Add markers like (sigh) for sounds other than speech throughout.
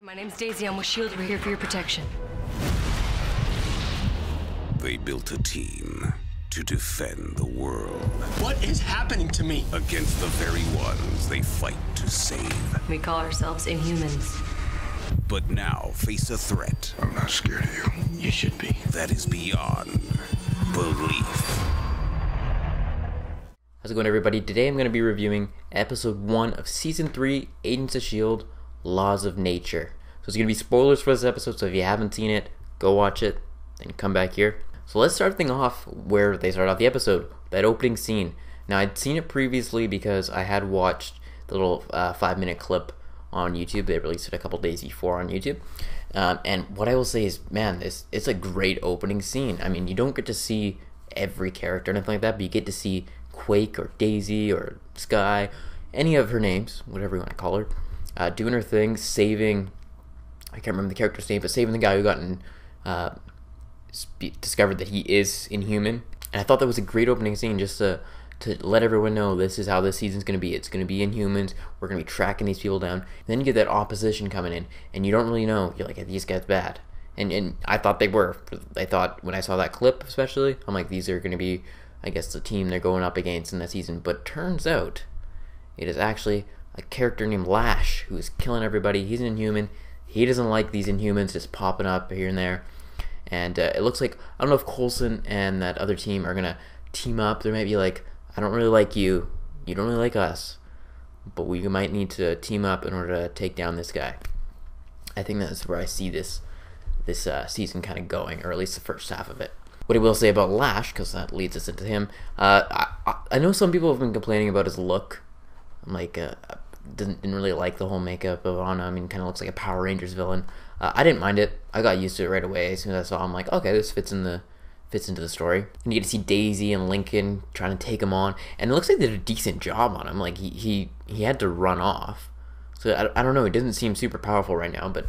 My name's Daisy. I'm with S.H.I.E.L.D. We're here for your protection. They built a team to defend the world What is happening to me? against the very ones they fight to save. We call ourselves Inhumans. But now face a threat I'm not scared of you. You should be. that is beyond belief. How's it going, everybody? Today I'm going to be reviewing episode 1 of season 3 Agents of S.H.I.E.L.D. Laws of Nature. So it's going to be spoilers for this episode, so if you haven't seen it, go watch it, then come back here. So let's start thing off where they start off the episode, that opening scene. Now, I'd seen it previously because I had watched the little uh, five minute clip on YouTube. They released it a couple days before on YouTube. Um, and what I will say is, man, this it's a great opening scene. I mean, you don't get to see every character or anything like that, but you get to see Quake or Daisy or Skye, any of her names, whatever you want to call her, uh, doing her thing, saving. I can't remember the character's name, but saving the guy who got uh, discovered that he is inhuman. And I thought that was a great opening scene just to to let everyone know this is how this season's going to be. It's going to be Inhumans. We're going to be tracking these people down. then you get that opposition coming in, and you don't really know. You're like, these guys bad? And and I thought they were. I thought when I saw that clip, especially, I'm like, these are going to be, I guess, the team they're going up against in that season. But turns out, it is actually a character named Lash who is killing everybody. He's an Inhuman. He doesn't like these Inhumans just popping up here and there. And uh, it looks like I don't know if Coulson and that other team are gonna team up. There might be like, I don't really like you. You don't really like us, but we might need to team up in order to take down this guy. I think that's where I see this this uh, season kind of going, or at least the first half of it. What I will say about Lash, because that leads us into him. Uh, I I know some people have been complaining about his look. Like, uh, didn't, didn't really like the whole makeup of him. I mean, kind of looks like a Power Rangers villain. Uh, I didn't mind it. I got used to it right away. As soon as I saw him, I'm like, okay, this fits in the fits into the story. And you get to see Daisy and Lincoln trying to take him on, and it looks like they did a decent job on him. Like he he he had to run off. So I, I don't know. It doesn't seem super powerful right now, but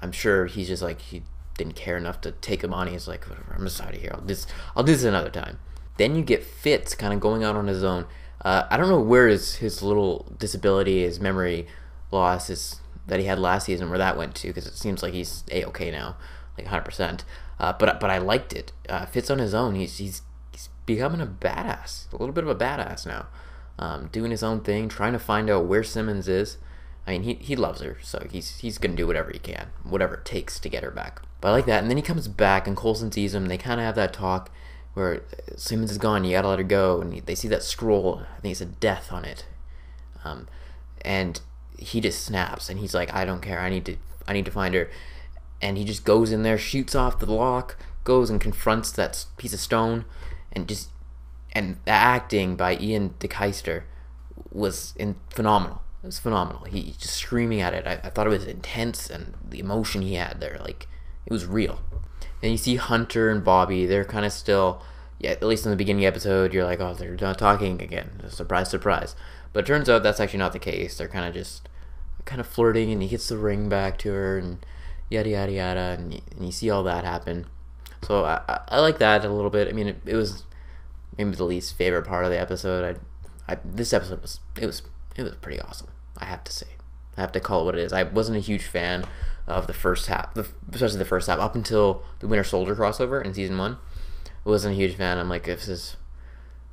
I'm sure he's just like he didn't care enough to take him on. He's like, whatever, I'm just out of here. I'll this. I'll do this another time. Then you get Fitz kind of going out on his own. Uh, I don't know where his his little disability, his memory loss, is that he had last season, where that went to, because it seems like he's a okay now, like 100. percent uh, But but I liked it. Uh, Fitz on his own, he's he's he's becoming a badass, a little bit of a badass now, um, doing his own thing, trying to find out where Simmons is. I mean, he, he loves her, so he's he's gonna do whatever he can, whatever it takes to get her back. But I like that. And then he comes back, and Coulson sees him. They kind of have that talk where Simmons is gone. You gotta let her go. And they see that scroll. I think it's a death on it. Um, and he just snaps, and he's like, "I don't care. I need to I need to find her." And he just goes in there, shoots off the lock, goes and confronts that piece of stone, and just and the acting by Iain De Caestecker was in phenomenal. It was phenomenal. He just screaming at it. I, I thought it was intense, and the emotion he had there, like it was real. And you see Hunter and Bobbi. They're kind of still, yeah. At least in the beginning episode, you're like, oh, they're not talking again. Surprise, surprise. But it turns out that's actually not the case. They're kind of just kind of flirting, and he gets the ring back to her, and yada yada yada, and you, and you see all that happen. So I, I, I like that a little bit. I mean, it, it was maybe the least favorite part of the episode. I, I this episode was it was it was pretty awesome. I have to say, I have to call it what it is. I wasn't a huge fan of the first half, the, especially the first half, up until the Winter Soldier crossover in season one. I wasn't a huge fan. I'm like, this is.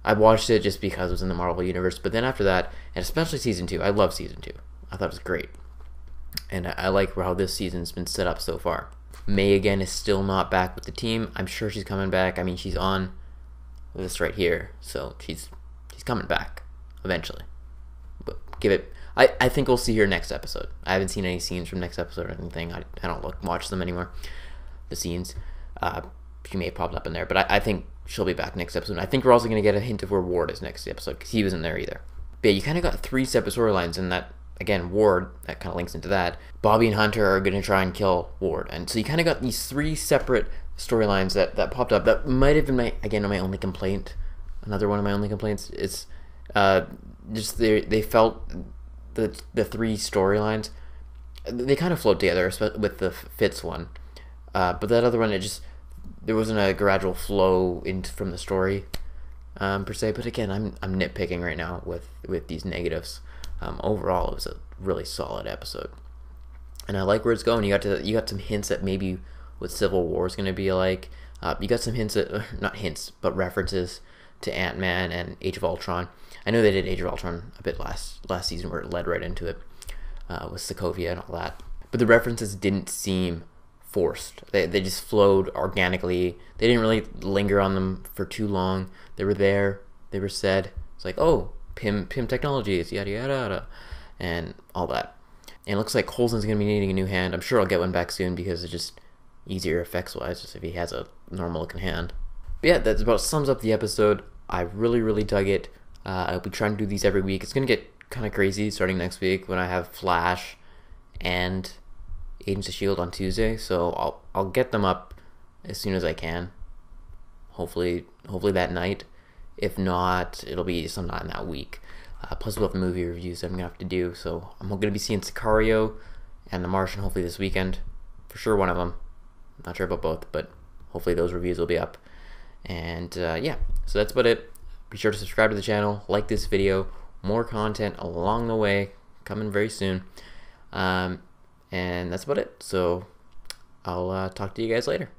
I watched it just because it was in the Marvel universe, but then after that, and especially season two, I love season two. I thought it was great, and I, I like how this season's been set up so far. May again is still not back with the team. I'm sure she's coming back. I mean, she's on this right here, so she's she's coming back eventually. But give it. I, I think we'll see her next episode. I haven't seen any scenes from next episode or anything. I, I don't look watch them anymore. The scenes. Uh, she may have popped up in there, but I, I think she'll be back next episode. I think we're also going to get a hint of where Ward is next episode because he wasn't there either. But yeah, you kind of got three separate storylines, and that again, Ward that kind of links into that. Bobbi and Hunter are going to try and kill Ward, and so you kind of got these three separate storylines that that popped up. That might have been my again my only complaint. Another one of my only complaints is uh, just they they felt the the three storylines they kind of float together with the Fitz one, uh, but that other one it just there wasn't a gradual flow into from the story um, per se. But again, I'm I'm nitpicking right now with with these negatives. Um, overall, it was a really solid episode. and I like where it's going. You got to you got some hints at maybe what Civil War is going to be like. Uh, you got some hints at (laughs) not hints, but references to Ant Man and Age of Ultron. I know they did Age of Ultron a bit last last season, where it led right into it uh, with Sokovia and all that. But the references didn't seem forced. They they just flowed organically. They didn't really linger on them for too long. They were there. They were said. It's like oh, Pym Pym Technologies, yada yada yada, and all that. And it looks like Coulson's gonna be needing a new hand. I'm sure I'll get one back soon because it's just easier effects wise, just if he has a normal looking hand. But yeah, that about sums up the episode. I really really dug it. Uh, I'll be trying to do these every week. It's gonna get kind of crazy starting next week when I have Flash and Agents of Shield on Tuesday. So I'll I'll get them up as soon as I can. Hopefully, hopefully that night. If not, it'll be sometime that week. Uh, plus, we'll have movie reviews I'm gonna have to do. So I'm gonna be seeing Sicario and The Martian hopefully this weekend. For sure, one of them. Not sure about both, but hopefully those reviews will be up. And uh, yeah, so that's about it. Be sure to subscribe to the channel, like this video, more content along the way coming very soon. Um, and that's about it. So I'll uh, talk to you guys later.